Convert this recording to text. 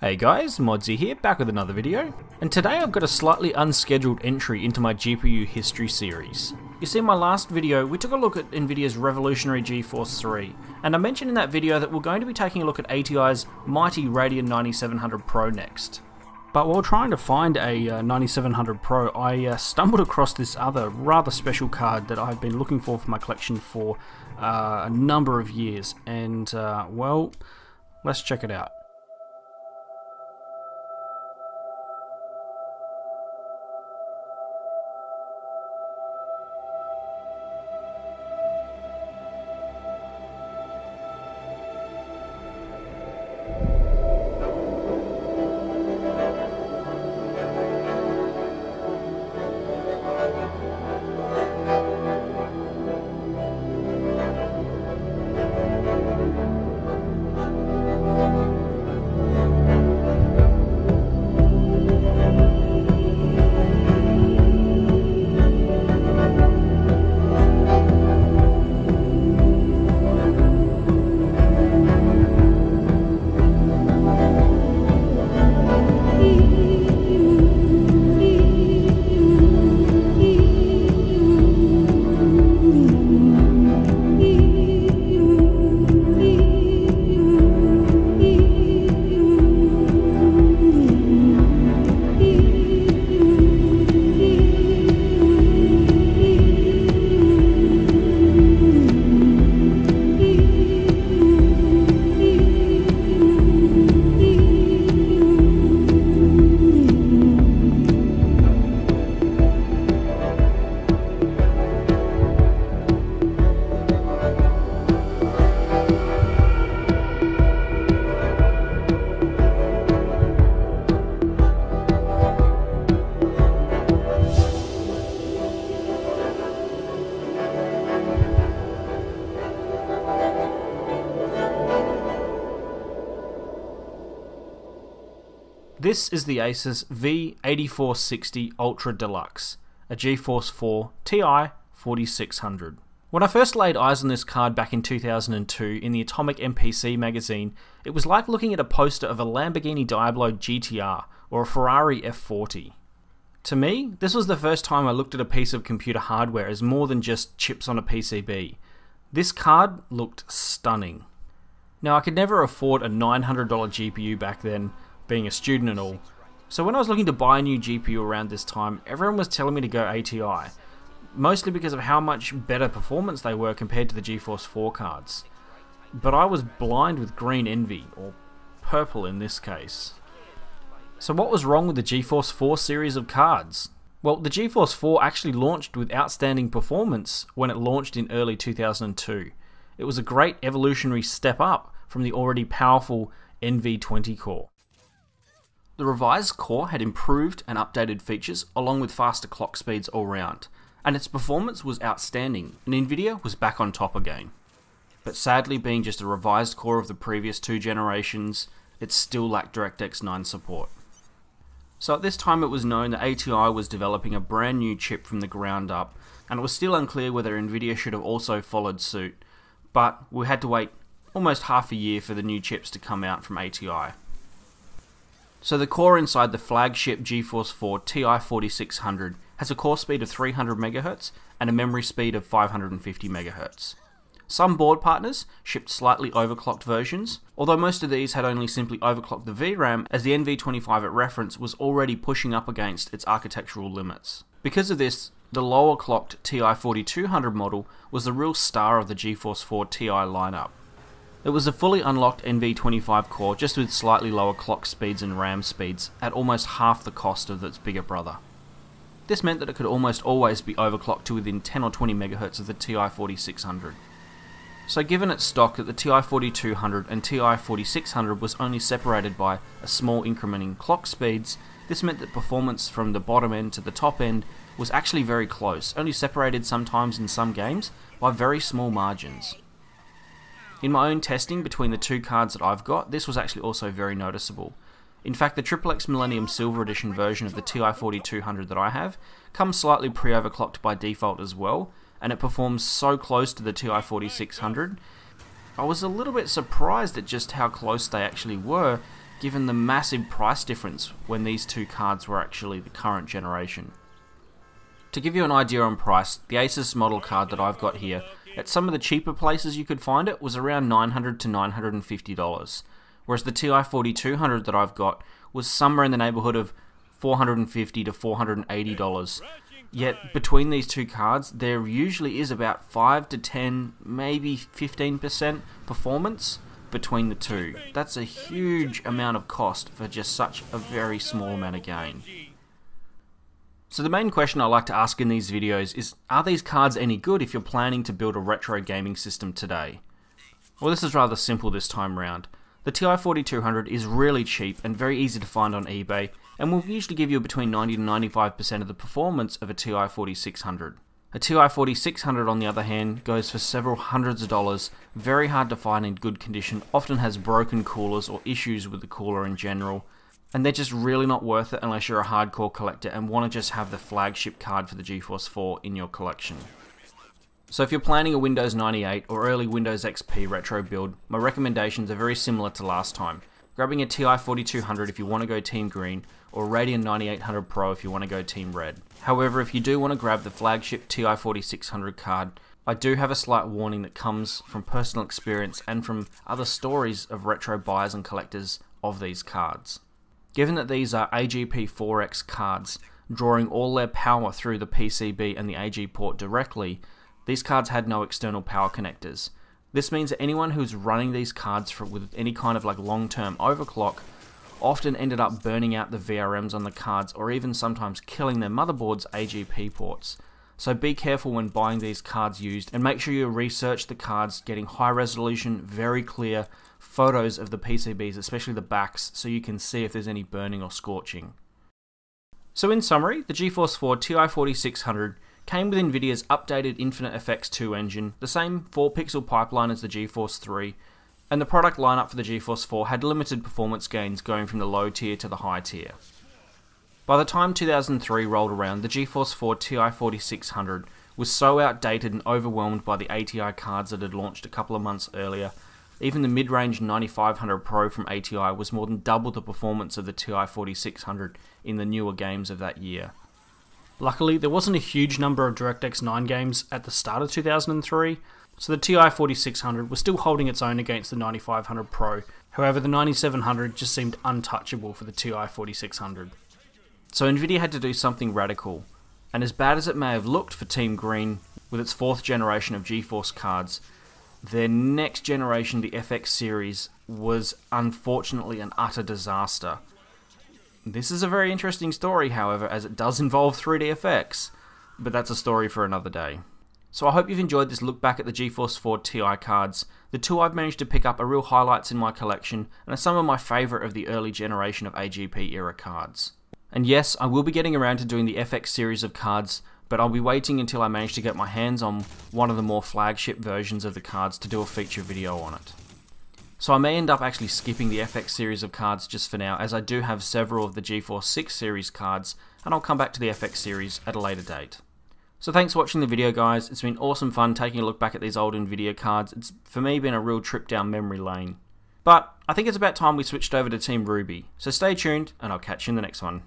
Hey guys, Modsy here, back with another video, and today I've got a slightly unscheduled entry into my GPU history series. You see in my last video, we took a look at Nvidia's revolutionary GeForce 3, and I mentioned in that video that we're going to be taking a look at ATI's mighty Radeon 9700 Pro next. But while trying to find a uh, 9700 Pro, I uh, stumbled across this other rather special card that I've been looking for for my collection for uh, a number of years, and uh, well, let's check it out. This is the Asus V8460 Ultra Deluxe, a GeForce 4 Ti 4600. When I first laid eyes on this card back in 2002 in the Atomic MPC magazine, it was like looking at a poster of a Lamborghini Diablo GTR or a Ferrari F40. To me, this was the first time I looked at a piece of computer hardware as more than just chips on a PCB. This card looked stunning. Now, I could never afford a $900 GPU back then, being a student and all. So when I was looking to buy a new GPU around this time, everyone was telling me to go ATI, mostly because of how much better performance they were compared to the GeForce 4 cards. But I was blind with green envy, or purple in this case. So what was wrong with the GeForce 4 series of cards? Well, the GeForce 4 actually launched with outstanding performance when it launched in early 2002. It was a great evolutionary step up from the already powerful NV20 core. The revised core had improved and updated features along with faster clock speeds all round, and its performance was outstanding, and Nvidia was back on top again. But sadly, being just a revised core of the previous two generations, it still lacked DirectX 9 support. So at this time it was known that ATI was developing a brand new chip from the ground up, and it was still unclear whether Nvidia should have also followed suit, but we had to wait almost half a year for the new chips to come out from ATI. So the core inside the flagship GeForce 4 TI4600 has a core speed of 300 MHz and a memory speed of 550 MHz. Some board partners shipped slightly overclocked versions, although most of these had only simply overclocked the VRAM as the NV25 at reference was already pushing up against its architectural limits. Because of this, the lower clocked TI4200 model was the real star of the GeForce 4 Ti lineup. It was a fully unlocked NV25 core just with slightly lower clock speeds and RAM speeds at almost half the cost of its bigger brother. This meant that it could almost always be overclocked to within 10 or 20 MHz of the TI4600. So given its stock that the TI4200 and TI4600 was only separated by a small increment in clock speeds, this meant that performance from the bottom end to the top end was actually very close, only separated sometimes in some games by very small margins. In my own testing between the two cards that I've got, this was actually also very noticeable. In fact, the Triplex Millennium Silver Edition version of the TI4200 that I have comes slightly pre-overclocked by default as well, and it performs so close to the TI4600. I was a little bit surprised at just how close they actually were, given the massive price difference when these two cards were actually the current generation. To give you an idea on price, the Asus model card that I've got here, at some of the cheaper places you could find it, was around 900 to $950, whereas the TI 4200 that I've got was somewhere in the neighborhood of 450 to $480. Yet between these two cards, there usually is about 5 to 10, maybe 15% performance between the two. That's a huge amount of cost for just such a very small amount of gain. So the main question I like to ask in these videos is, are these cards any good if you're planning to build a retro gaming system today? Well this is rather simple this time round. The TI 4200 is really cheap and very easy to find on eBay and will usually give you between 90 to 95% of the performance of a TI 4600. A TI 4600 on the other hand goes for several hundreds of dollars, very hard to find in good condition, often has broken coolers or issues with the cooler in general, and they're just really not worth it unless you're a hardcore collector and want to just have the flagship card for the GeForce 4 in your collection. So if you're planning a Windows 98 or early Windows XP retro build, my recommendations are very similar to last time. Grabbing a TI 4200 if you want to go Team Green, or Radeon 9800 Pro if you want to go Team Red. However, if you do want to grab the flagship TI 4600 card, I do have a slight warning that comes from personal experience and from other stories of retro buyers and collectors of these cards. Given that these are AGP4X cards, drawing all their power through the PCB and the AG port directly, these cards had no external power connectors. This means that anyone who's running these cards for, with any kind of like long-term overclock often ended up burning out the VRMs on the cards or even sometimes killing their motherboard's AGP ports. So be careful when buying these cards used and make sure you research the cards getting high resolution, very clear photos of the PCBs, especially the backs, so you can see if there's any burning or scorching. So in summary, the GeForce 4 TI 4600 came with Nvidia's updated Infinite FX 2 engine, the same 4 pixel pipeline as the GeForce 3, and the product lineup for the GeForce 4 had limited performance gains going from the low tier to the high tier. By the time 2003 rolled around, the GeForce 4 TI 4600 was so outdated and overwhelmed by the ATI cards that had launched a couple of months earlier. Even the mid-range 9500 Pro from ATI was more than double the performance of the TI 4600 in the newer games of that year. Luckily, there wasn't a huge number of DirectX 9 games at the start of 2003, so the TI 4600 was still holding its own against the 9500 Pro, however the 9700 just seemed untouchable for the TI 4600. So Nvidia had to do something radical, and as bad as it may have looked for Team Green with its fourth generation of GeForce cards, their next generation, the FX series, was unfortunately an utter disaster. This is a very interesting story, however, as it does involve 3dfx, but that's a story for another day. So I hope you've enjoyed this look back at the GeForce 4 Ti cards. The two I've managed to pick up are real highlights in my collection and are some of my favourite of the early generation of AGP era cards. And yes, I will be getting around to doing the FX series of cards, but I'll be waiting until I manage to get my hands on one of the more flagship versions of the cards to do a feature video on it. So I may end up actually skipping the FX series of cards just for now, as I do have several of the GeForce 6 series cards, and I'll come back to the FX series at a later date. So thanks for watching the video guys, it's been awesome fun taking a look back at these old Nvidia cards, it's for me been a real trip down memory lane. But I think it's about time we switched over to Team Ruby, so stay tuned and I'll catch you in the next one.